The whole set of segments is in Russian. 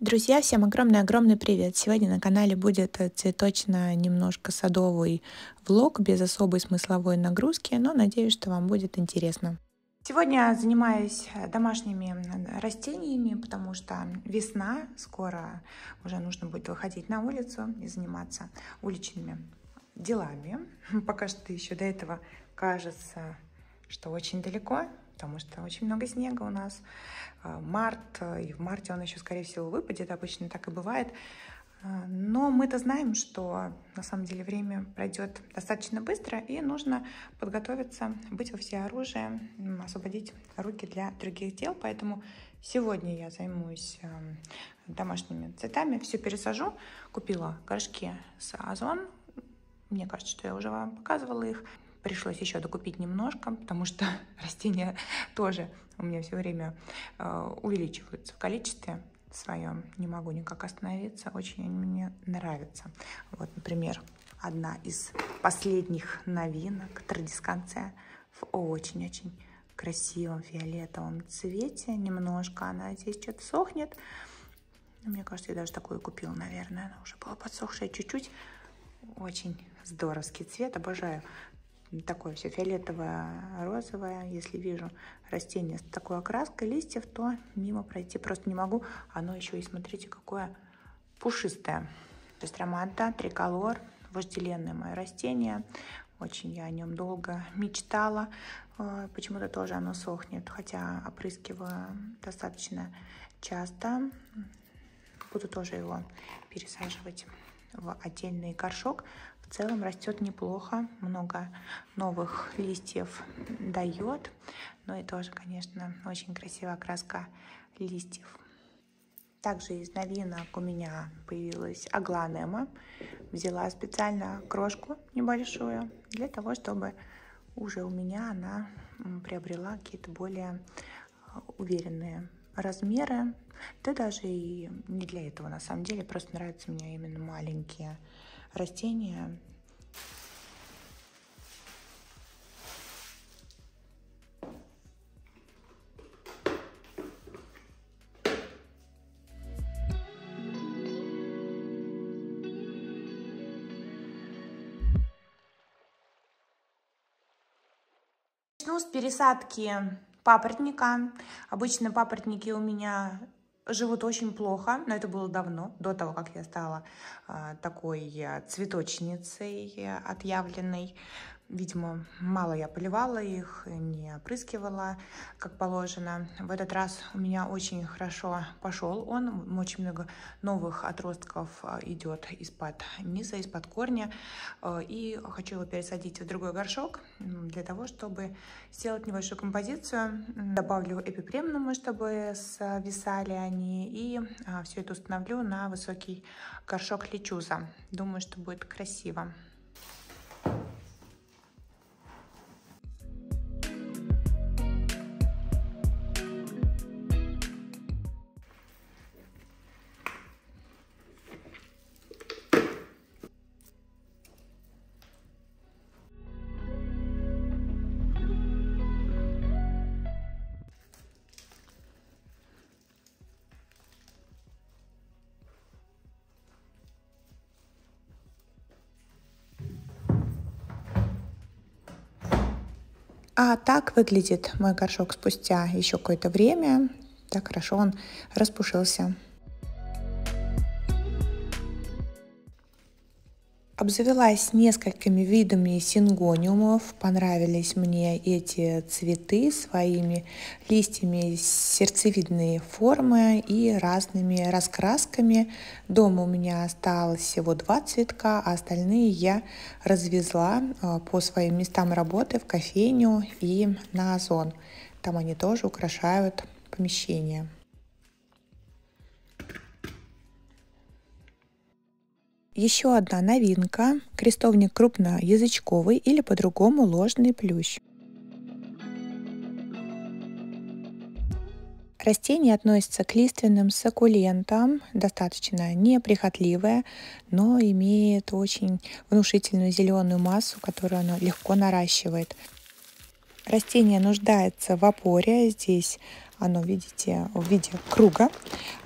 Друзья, всем огромный-огромный привет! Сегодня на канале будет цветочно немножко садовый влог без особой смысловой нагрузки, но надеюсь, что вам будет интересно. Сегодня занимаюсь домашними растениями, потому что весна, скоро уже нужно будет выходить на улицу и заниматься уличными делами. Пока что еще до этого кажется, что очень далеко, потому что очень много снега у нас. А, март, э, и в марте он еще, скорее всего, выпадет, обычно так и бывает. А, но мы-то знаем, что на самом деле время пройдет достаточно быстро, и нужно подготовиться, быть во всеоружии, освободить руки для других дел. Поэтому сегодня я займусь э, домашними цветами, все пересажу. Купила горшки с озон. Мне кажется, что я уже вам показывала их. Пришлось еще докупить немножко, потому что растения тоже у меня все время э, увеличиваются в количестве своем. Не могу никак остановиться. Очень мне нравятся. Вот, например, одна из последних новинок традисканция в очень-очень красивом фиолетовом цвете. Немножко она здесь что-то сохнет. Мне кажется, я даже такую купила, наверное. Она уже была подсохшая чуть-чуть. Очень здоровский цвет. Обожаю такое все фиолетовое, розовое. Если вижу растение с такой окраской листьев, то мимо пройти просто не могу. Оно еще и, смотрите, какое пушистое. То есть романта, триколор, вожделенное мое растение. Очень я о нем долго мечтала. Э, почему-то тоже оно сохнет, хотя опрыскиваю достаточно часто. Буду тоже его пересаживать в отдельный горшок. В целом растет неплохо, много новых листьев дает. Ну и тоже, конечно, очень красивая окраска листьев. Также из новинок у меня появилась агланема. Взяла специально крошку небольшую для того, чтобы уже у меня она приобрела какие-то более а, уверенные размеры. Да даже и не для этого на самом деле. Просто нравятся мне именно маленькие растения. Пересадки папоротника. Обычно папоротники у меня живут очень плохо, но это было давно, до того, как я стала э, такой э, цветочницей э, отъявленной. Видимо, мало я поливала их, не опрыскивала, как положено. В этот раз у меня очень хорошо пошел он. Очень много новых отростков а, идет из-под низа, из-под корня. А, и хочу его пересадить в другой горшок для того, чтобы сделать небольшую композицию. Добавлю эпипремнумы, чтобы свисали они. И а, все это установлю на высокий горшок лечуза. Думаю, что будет красиво. А так выглядит мой горшок спустя еще какое-то время. Так хорошо он распушился. Обзавелась несколькими видами сингониумов. Понравились мне эти цветы своими листьями сердцевидной формы и разными раскрасками. Дома у меня осталось всего два цветка, а остальные я развезла а, по своим местам работы в кофейню и на озон. Там они тоже украшают помещение. Еще одна новинка – крестовник крупноязычковый или по-другому ложный плющ. Растение относится к лиственным саккулентам, достаточно неприхотливое, но имеет очень внушительную зеленую массу, которую оно легко наращивает. Растение нуждается в опоре, здесь оно, видите, в виде круга.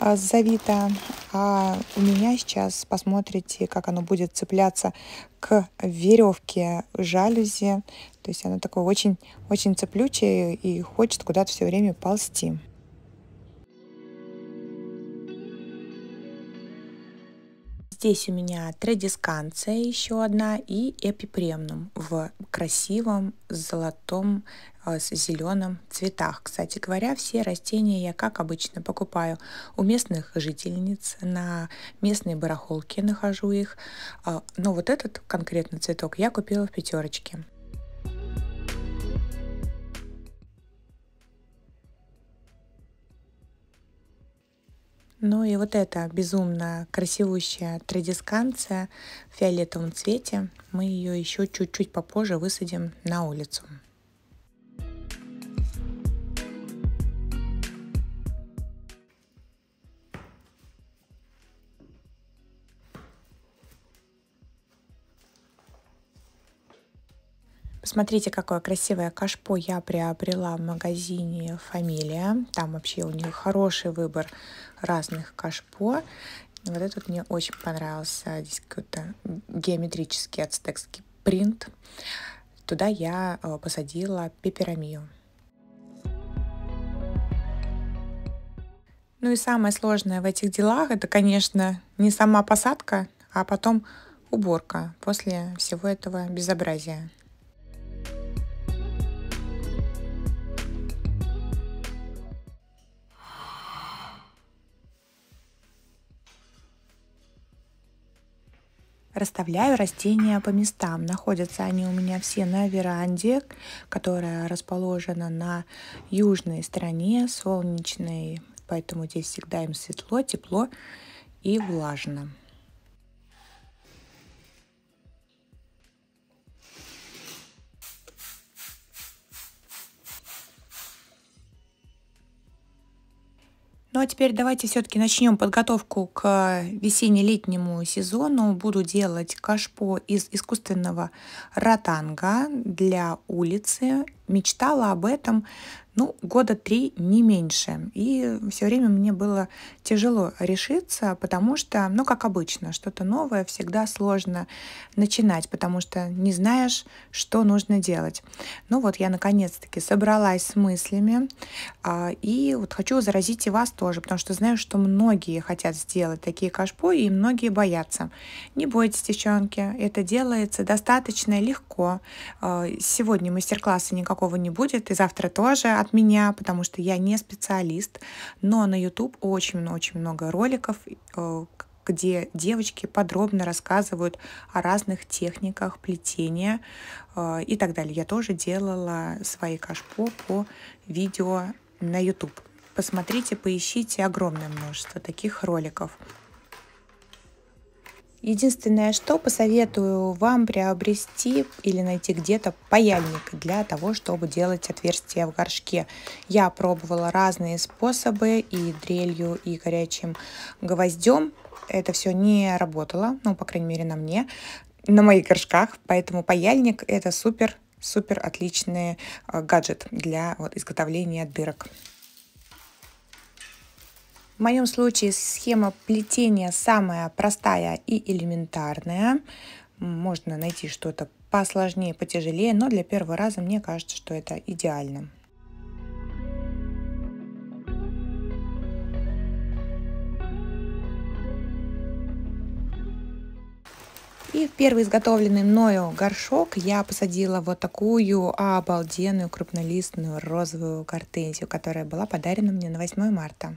с Завита. А у меня сейчас посмотрите, как оно будет цепляться к веревке жалюзи. То есть оно такое очень, очень цеплючее и хочет куда-то все время ползти. Здесь у меня тредисканция еще одна и эпипремнум в красивом золотом э, с зеленым цветах. Кстати говоря, все растения я, как обычно, покупаю у местных жительниц, на местной барахолке нахожу их. А, но вот этот конкретно цветок я купила в пятерочке. Ну и вот эта безумно красивущая традисканция в фиолетовом цвете, мы ее еще чуть-чуть попозже высадим на улицу. Посмотрите, какое красивое кашпо я приобрела в магазине «Фамилия». Там вообще у них хороший выбор разных кашпо. Вот этот мне очень понравился. Здесь какой-то геометрический ацтекский принт. Туда я э, посадила пеперамию. Ну и самое сложное в этих делах, это, конечно, не сама посадка, а потом уборка после всего этого безобразия. Расставляю растения по местам. Находятся они у меня все на веранде, которая расположена на южной стороне, солнечной, поэтому здесь всегда им светло, тепло и влажно. Ну а теперь давайте все-таки начнем подготовку к весенне-летнему сезону. Буду делать кашпо из искусственного ротанга для улицы. Мечтала об этом ну, года три, не меньше. И все время мне было тяжело решиться, потому что, ну, как обычно, что-то новое всегда сложно начинать, потому что не знаешь, что нужно делать. Ну вот я наконец-таки собралась с мыслями, а, и вот хочу заразить и вас тоже, потому что знаю, что многие хотят сделать такие кашпо, и многие боятся. Не бойтесь, девчонки, это делается достаточно легко. А, сегодня мастер-класса никакого не будет, и завтра тоже от меня, потому что я не специалист, но на YouTube очень-очень много роликов, э, где девочки подробно рассказывают о разных техниках плетения э, и так далее. Я тоже делала свои кашпо по видео на YouTube. Посмотрите, поищите огромное множество таких роликов. Единственное, что посоветую вам приобрести или найти где-то паяльник для того, чтобы делать отверстия в горшке. Я пробовала разные способы и дрелью, и горячим гвоздем. Это все не работало, ну, по крайней мере, на мне, на моих горшках. Поэтому паяльник это супер, супер отличный э, гаджет для вот, изготовления дырок. В моем случае схема плетения самая простая и элементарная. Можно найти что-то посложнее, потяжелее, но для первого раза мне кажется, что это идеально. И в первый изготовленный мною горшок я посадила вот такую обалденную крупнолистную розовую гортензию, которая была подарена мне на 8 марта.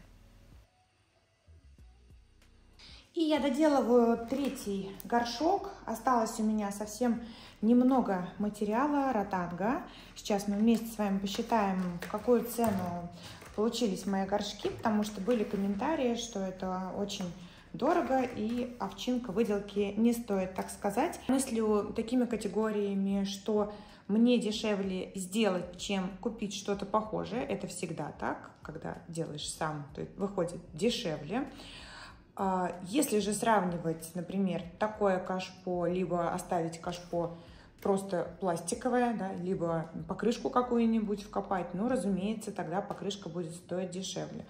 И я доделываю третий горшок. Осталось у меня совсем немного материала ротанга. Сейчас мы вместе с вами посчитаем, какую цену получились мои горшки, потому что были комментарии, что это очень дорого и овчинка выделки не стоит, так сказать. Мыслю такими категориями, что мне дешевле сделать, чем купить что-то похожее. Это всегда так, когда делаешь сам, то выходит дешевле. А, если же сравнивать, например, такое кашпо, либо оставить кашпо просто пластиковое, да, либо покрышку какую-нибудь вкопать, ну, разумеется, тогда покрышка будет стоить дешевле.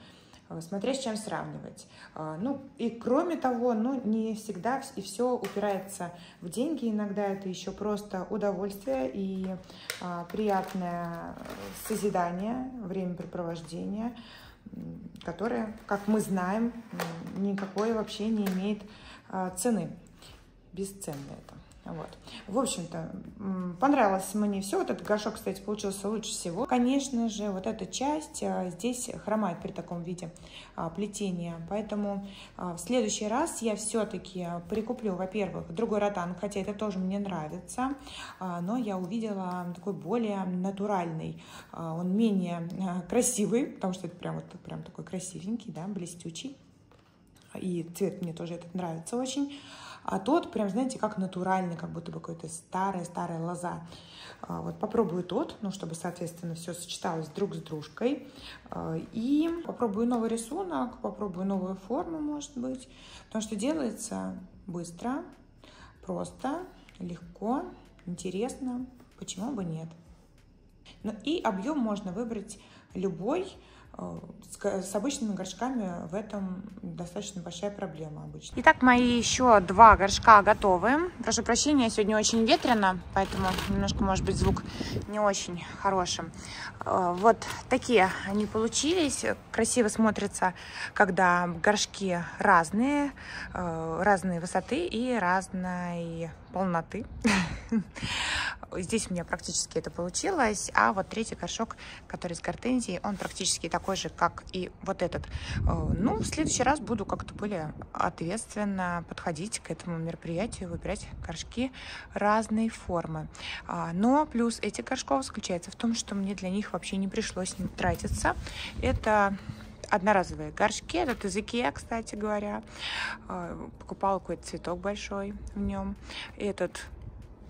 смотря с чем сравнивать. Ну, и кроме того, ну, не всегда и все упирается в деньги. Иногда это еще просто удовольствие и приятное созидание, времяпрепровождение, которое, как мы знаем, никакой вообще не имеет цены. Бесценно это. Вот. В общем-то, понравилось мне все. Вот этот горшок, кстати, получился лучше всего. Конечно же, вот эта часть а, здесь хромает при таком виде а, плетения. Поэтому а, в следующий раз я все-таки прикуплю, во-первых, другой ротан, хотя это тоже мне нравится. Но я увидела такой более натуральный. Он менее красивый, потому что это прям, вот, прям такой красивенький, да, блестючий. И цвет мне тоже этот нравится очень. А тот прям, знаете, как натуральный, как будто бы какой-то старая-старая лоза. А, вот попробую тот, ну, чтобы, соответственно, все сочеталось друг с дружкой. А, и попробую новый рисунок, попробую новую форму, может быть. Потому что делается быстро, просто, легко, интересно. Почему бы нет? Ну и объем можно выбрать любой. Э, с обычными горшками в этом достаточно большая проблема обычно. Итак, мои еще два горшка готовы. Прошу прощения, сегодня очень ветрено, поэтому немножко, может быть, звук не очень хорошим. Э, вот такие они получились. Красиво смотрятся, когда горшки разные, э, разные высоты и разной полноты. Здесь у меня практически это получилось. А вот третий горшок, который с гортензией, он практически такой же, как и вот этот. Э, ну, в следующий раз буду как-то более ответственно подходить к этому мероприятию, выбирать горшки разной формы. А, но плюс этих горшков заключается в том, что мне для них вообще не пришлось тратиться. Это одноразовые горшки. Этот из Икеа, кстати говоря. Э, покупала какой-то цветок большой в нем. Этот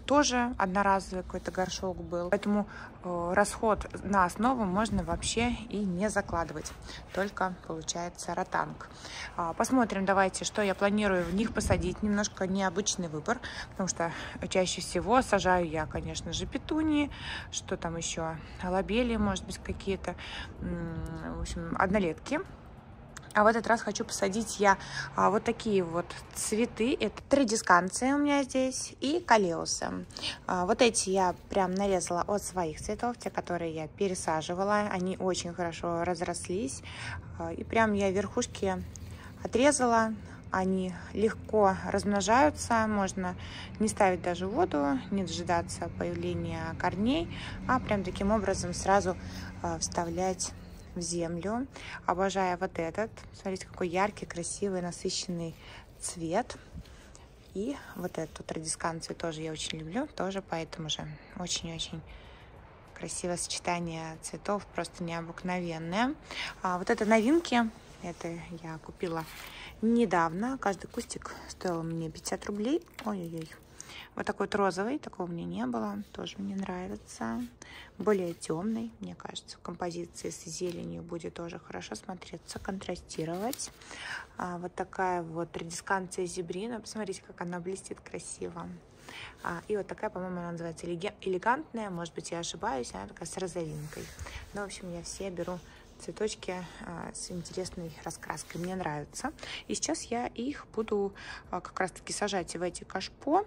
тоже одноразовый какой-то горшок был. Поэтому э, расход на основу можно вообще и не закладывать. Только получается ротанг. А, посмотрим давайте, что я планирую в них посадить. Немножко необычный выбор, потому что чаще всего сажаю я, конечно же, петунии, что там еще, лобели, может быть, какие-то, в общем, однолетки. А в этот раз хочу посадить я а, вот такие вот цветы. Это тредисканции у меня здесь и калеусы. А, вот эти я прям нарезала от своих цветов, те, которые я пересаживала. Они очень хорошо разрослись. А, и прям я верхушки отрезала. Они легко размножаются, можно не ставить даже воду, не дожидаться появления корней, а прям таким образом сразу а, вставлять в землю. Обожаю вот этот. Смотрите, какой яркий, красивый, насыщенный цвет. И вот эту традисканцию тоже я очень люблю, тоже поэтому же очень-очень красивое сочетание цветов, просто необыкновенное. А вот это новинки, это я купила недавно. Каждый кустик стоил мне 50 рублей. Ой-ой-ой. Вот такой вот розовый, такого мне не было, тоже мне нравится. Более темный, мне кажется, в композиции с зеленью будет тоже хорошо смотреться, контрастировать. А, вот такая вот редисканция зебрина, посмотрите, как она блестит красиво. А, и вот такая, по-моему, она называется элегантная, может быть, я ошибаюсь, она такая с розовинкой. Ну, в общем, я все беру цветочки а, с интересной раскраской. Мне нравится. И сейчас я их буду а, как раз-таки сажать в эти кашпо.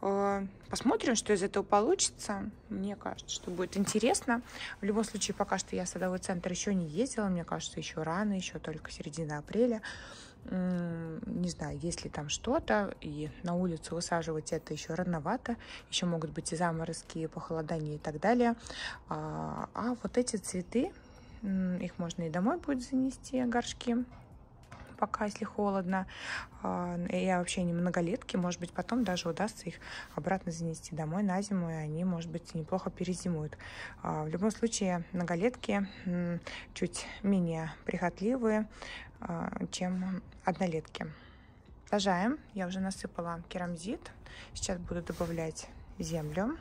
А, посмотрим, что из этого получится. Мне кажется, что будет интересно. В любом случае, пока что я в садовой центр еще не ездила. Мне кажется, еще рано, еще только середина апреля не знаю, есть ли там что-то, и на улицу высаживать это еще рановато, еще могут быть и заморозки, и похолодания и так далее. А, а вот эти цветы их можно и домой будет занести, горшки, пока, если холодно. А, я вообще не многолетки, может быть, потом даже удастся их обратно занести домой на зиму, и они, может быть, неплохо перезимуют. А, в любом случае, многолетки чуть менее прихотливые, а, чем однолетки. Сажаем. Я уже насыпала керамзит. Сейчас буду добавлять землю.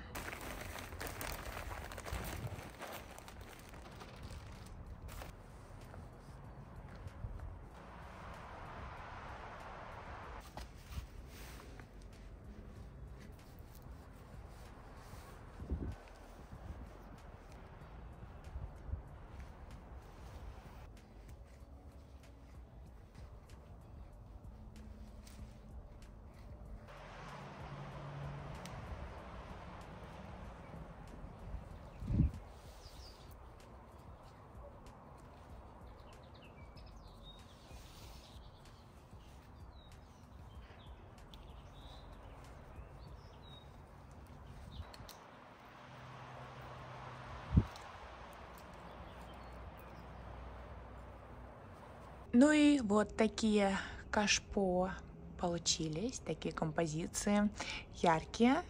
Ну и вот такие кашпо получились, такие композиции. Яркие,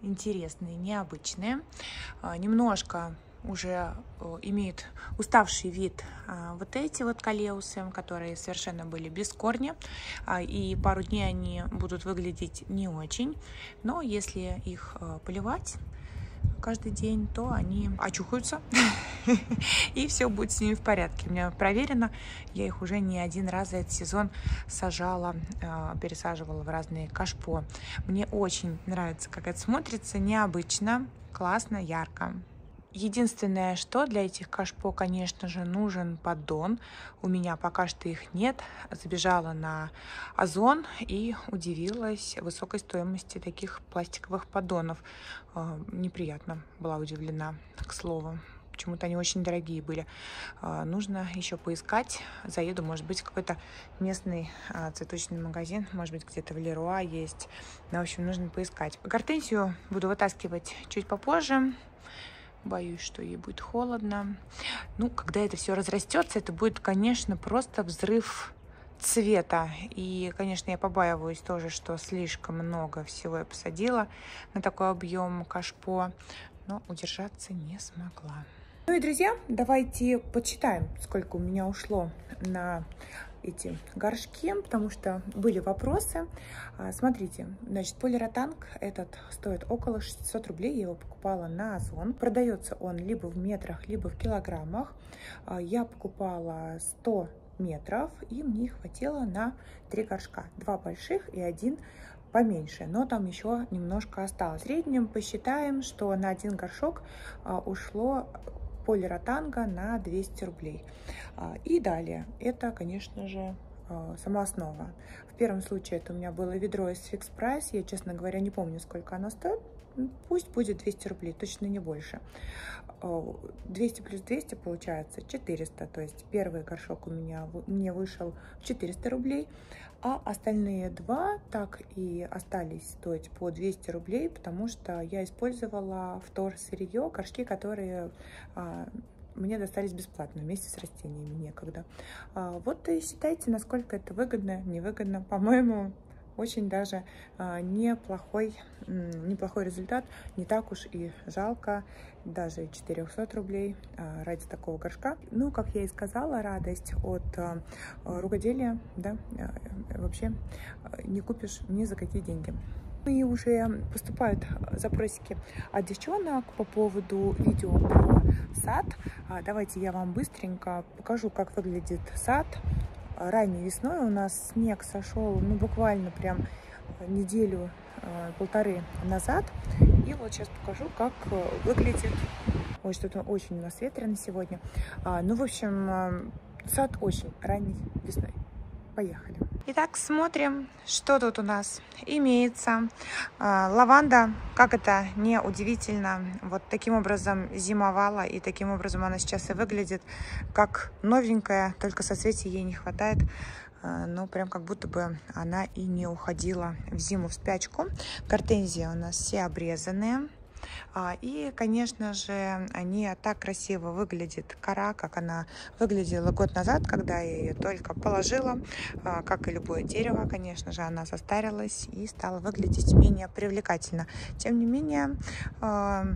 интересные, необычные. А, немножко уже э, имеют уставший вид а, вот эти вот калеусы, которые совершенно были без корня, а, и пару дней они будут выглядеть не очень, но если их э, поливать, каждый день, то они очухаются, и все будет с ними в порядке. У меня проверено, я их уже не один раз за этот сезон сажала, э, пересаживала в разные кашпо. Мне очень нравится, как это смотрится, необычно, классно, ярко. Единственное, что для этих кашпо, конечно же, нужен поддон. У меня пока что их нет. Забежала на Озон и удивилась высокой стоимости таких пластиковых поддонов. А, неприятно была удивлена, к слову. Почему-то они очень дорогие были. А, нужно еще поискать. Заеду, может быть, какой-то местный а, цветочный магазин. Может быть, где-то в Леруа есть. Ну, в общем, нужно поискать. Гортензию буду вытаскивать чуть попозже. Боюсь, что ей будет холодно. Ну, когда это все разрастется, это будет, конечно, просто взрыв цвета. И, конечно, я побаиваюсь тоже, что слишком много всего я посадила на такой объем кашпо, но удержаться не смогла. Ну и, друзья, давайте подсчитаем, сколько у меня ушло на эти горшки, потому что были вопросы. А, смотрите, значит, полиротанг этот стоит около 600 рублей. Я его покупала на Озон. Продается он либо в метрах, либо в килограммах. А, я покупала 100 метров, и мне хватило на три горшка. Два больших и один поменьше, но там еще немножко осталось. В среднем посчитаем, что на один горшок а, ушло полиротанга на 200 рублей. А, и далее, это, конечно же, а, сама основа. В первом случае это у меня было ведро из Fix Price. Я, честно говоря, не помню, сколько оно стоит. Пусть будет 200 рублей, точно не больше. 200 а, плюс 200 получается 400. То есть первый горшок у меня мне вышел 400 рублей, а остальные два так и остались стоить по 200 рублей, потому что я использовала втор сырье, горшки, которые а, мне достались бесплатно вместе с растениями, некогда. А, вот и считайте, насколько это выгодно, невыгодно. По-моему, очень даже а, неплохой, неплохой результат. Не так уж и жалко даже 400 рублей а, ради такого горшка. Ну, как я и сказала, радость от а, рукоделия, да, вообще не купишь ни за какие деньги. И уже поступают запросики от девчонок по поводу видео про сад. Давайте я вам быстренько покажу, как выглядит сад ранней весной у нас снег сошел, ну, буквально прям неделю, э, полторы назад. И вот сейчас покажу, как э, выглядит. Ой, что-то очень у нас ветрено сегодня. А, ну, в общем, э, сад очень ранней весной. Поехали. Итак, смотрим, что тут у нас имеется. А, лаванда, как это не удивительно, вот таким образом зимовала, и таким образом она сейчас и выглядит, как новенькая, только соцветий ей не хватает. А, ну, прям как будто бы она и не уходила в зиму в спячку. Гортензии у нас все обрезанные. А, и, конечно же, они так красиво выглядит кора, как она выглядела год назад, когда я ее только положила. А, как и любое дерево, конечно же, она состарилась и стала выглядеть менее привлекательно. Тем не менее, а,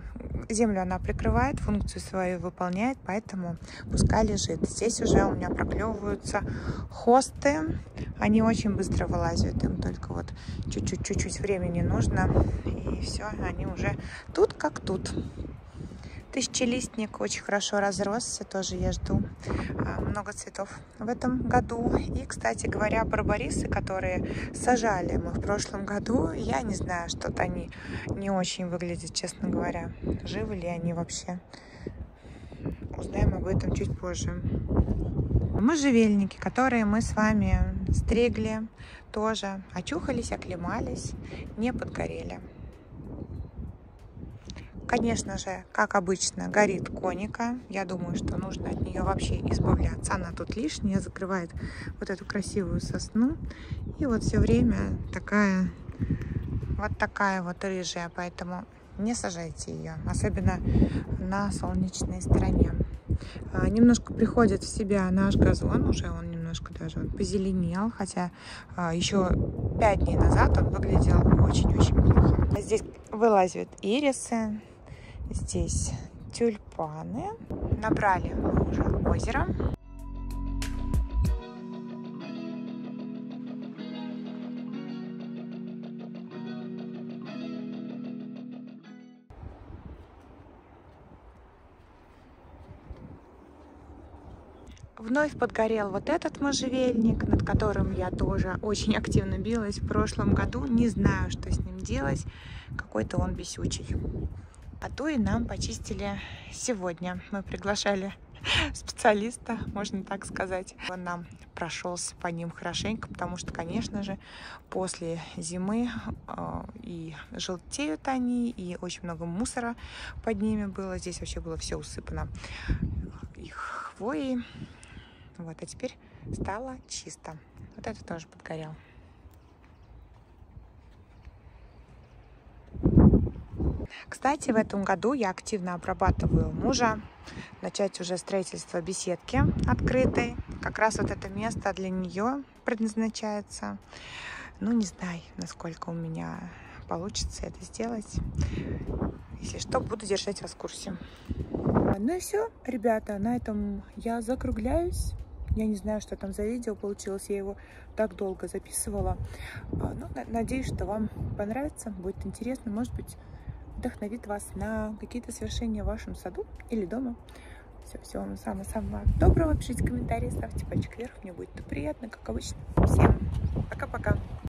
землю она прикрывает, функцию свою выполняет, поэтому пускай лежит. Здесь уже у меня проклевываются хосты. Они очень быстро вылазят, им только вот чуть-чуть-чуть времени нужно, и все, они уже тут как тут. Тысячелистник очень хорошо разросся, тоже я жду а, много цветов в этом году. И, кстати говоря, барбарисы, которые сажали мы в прошлом году, я не знаю, что-то они не очень выглядят, честно говоря. Живы ли они вообще? Узнаем об этом чуть позже. Можжевельники, которые мы с вами стригли, тоже очухались, оклемались, не подгорели. Конечно же, как обычно, горит коника. Я думаю, что нужно от нее вообще избавляться. Она тут лишняя, закрывает вот эту красивую сосну. И вот все время такая, вот такая вот рыжая, поэтому не сажайте ее, особенно на солнечной стороне. А, немножко приходит в себя наш газон, уже он немножко даже позеленел, хотя а, еще пять дней назад он выглядел очень-очень плохо. Здесь вылазят ирисы, здесь тюльпаны. Набрали уже озеро. Вновь подгорел вот этот можжевельник, над которым я тоже очень активно билась в прошлом году. Не знаю, что с ним делать. Какой-то он бесючий. А то и нам почистили сегодня. Мы приглашали специалиста, можно так сказать. Он нам прошелся по ним хорошенько, потому что, конечно же, после зимы э, и желтеют они, и очень много мусора под ними было. Здесь вообще было все усыпано их хвоей. Вот, а теперь стало чисто. Вот это тоже подгорел. Кстати, в этом году я активно обрабатываю мужа. Начать уже строительство беседки открытой. Как раз вот это место для нее предназначается. Ну, не знаю, насколько у меня получится это сделать. Если что, буду держать вас в курсе. Ну и все, ребята, на этом я закругляюсь. Я не знаю, что там за видео получилось. Я его так долго записывала. А, ну, надеюсь, что вам понравится, будет интересно. Может быть, вдохновит вас на какие-то совершения в вашем саду или дома. Все, всего вам самого-самого доброго. Пишите комментарии, ставьте пальчик вверх. Мне будет приятно, как обычно. Всем пока-пока.